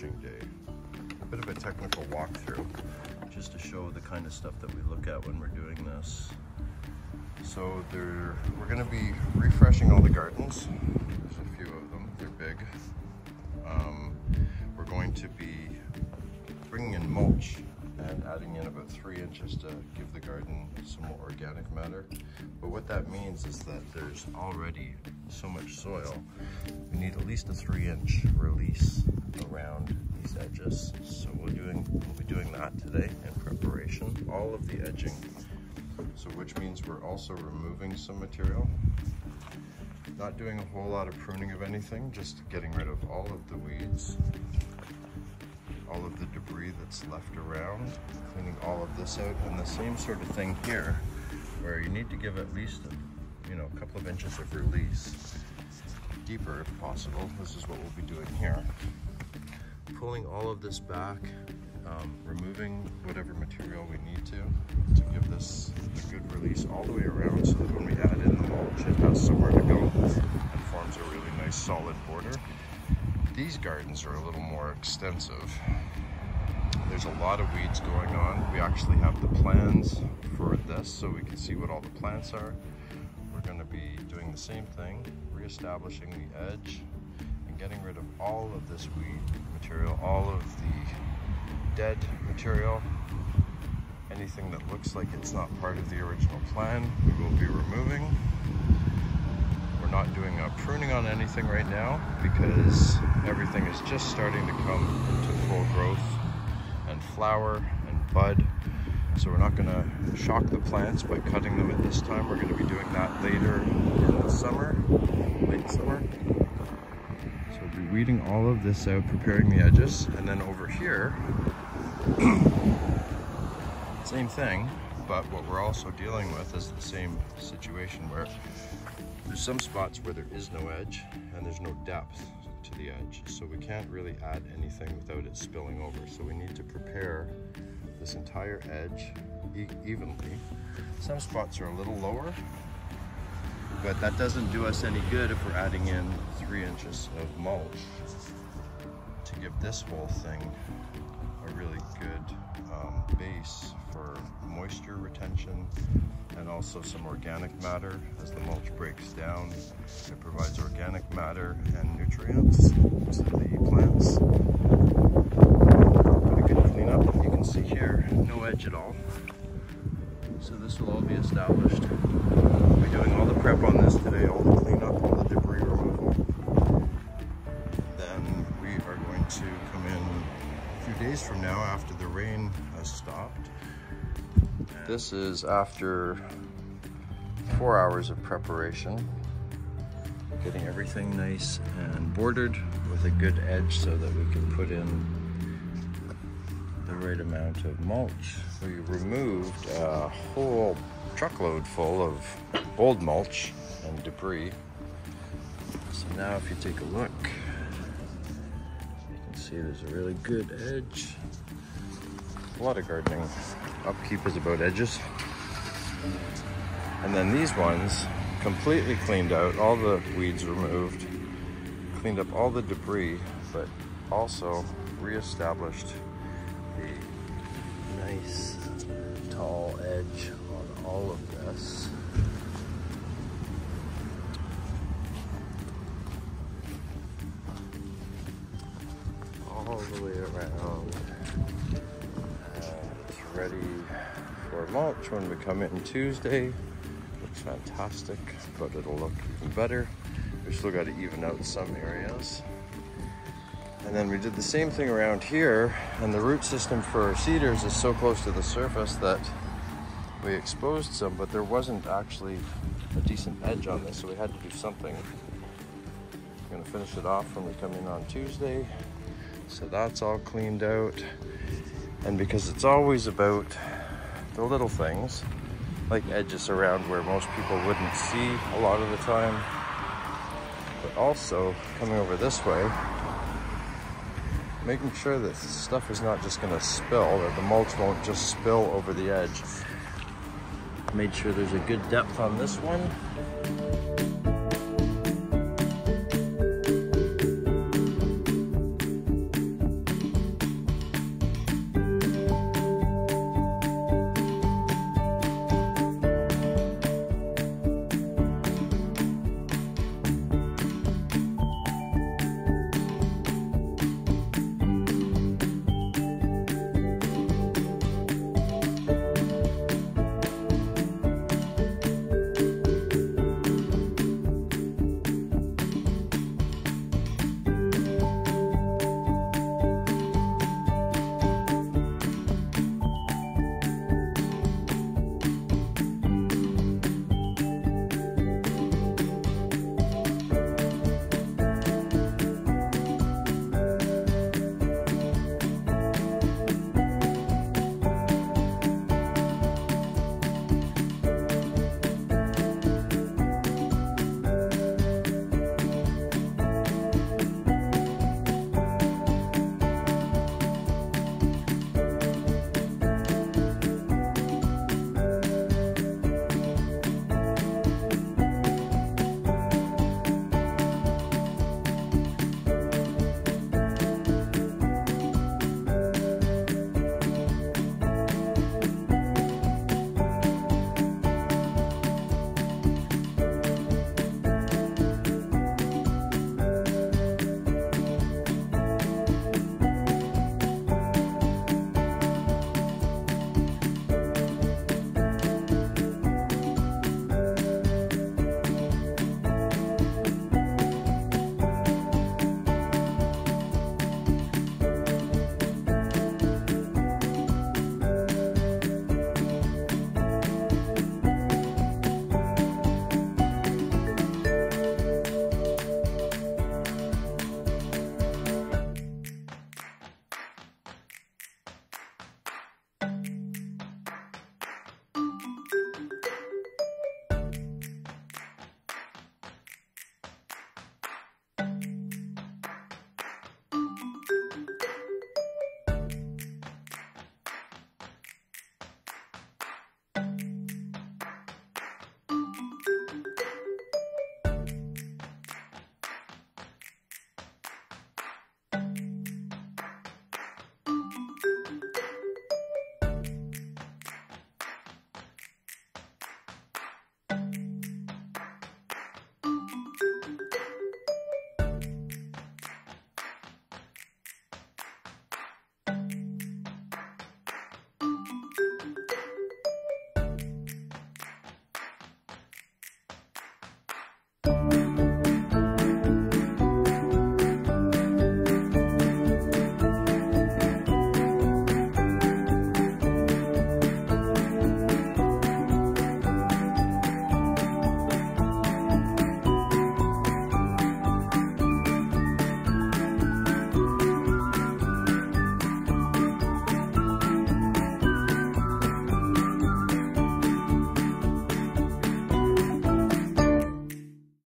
day. A bit of a technical walkthrough just to show the kind of stuff that we look at when we're doing this. So we're gonna be refreshing all the gardens. There's a few of them, they're big. Um, we're going to be bringing in mulch and adding in about three inches to give the garden some more organic matter. But what that means is that there's already so much soil, we need at least a three inch release around these edges. So we're doing, we'll be doing that today in preparation, all of the edging. So which means we're also removing some material. Not doing a whole lot of pruning of anything, just getting rid of all of the weeds all of the debris that's left around, cleaning all of this out, and the same sort of thing here, where you need to give at least a, you know, a couple of inches of release, deeper if possible. This is what we'll be doing here. Pulling all of this back, um, removing whatever material we need to, to give this a good release all the way around so that when we add in the mulch, it has somewhere to go and forms a really nice solid border. These gardens are a little more extensive. There's a lot of weeds going on. We actually have the plans for this so we can see what all the plants are. We're gonna be doing the same thing, reestablishing the edge and getting rid of all of this weed material, all of the dead material, anything that looks like it's not part of the original plan, we will be removing not doing a pruning on anything right now because everything is just starting to come into full growth and flower and bud. So we're not gonna shock the plants by cutting them at this time. We're gonna be doing that later in the summer, late summer. So we'll be weeding all of this out, preparing the edges. And then over here, same thing, but what we're also dealing with is the same situation where there's some spots where there is no edge and there's no depth to the edge. So we can't really add anything without it spilling over. So we need to prepare this entire edge e evenly. Some spots are a little lower, but that doesn't do us any good if we're adding in three inches of mulch to give this whole thing a really good base for moisture retention and also some organic matter as the mulch breaks down. It provides organic matter and nutrients to the plants. A good cleanup. You can see here, no edge at all. So this will all be established. We'll be doing all the prep on this today, days from now after the rain has stopped this is after four hours of preparation. Getting everything nice and bordered with a good edge so that we can put in the right amount of mulch. We removed a whole truckload full of old mulch and debris. So now if you take a look, you can see there's a really good edge. A lot of gardening upkeep is about edges. And then these ones, completely cleaned out, all the weeds removed, cleaned up all the debris, but also reestablished the nice tall edge on all of this. All the way around ready for mulch when we come in Tuesday. Looks fantastic, but it'll look even better. We still got to even out some areas. And then we did the same thing around here, and the root system for cedars is so close to the surface that we exposed some, but there wasn't actually a decent edge on this, so we had to do something. We're gonna finish it off when we come in on Tuesday. So that's all cleaned out. And because it's always about the little things, like edges around where most people wouldn't see a lot of the time, but also coming over this way, making sure that stuff is not just gonna spill, that the mulch won't just spill over the edge. Made sure there's a good depth on this one.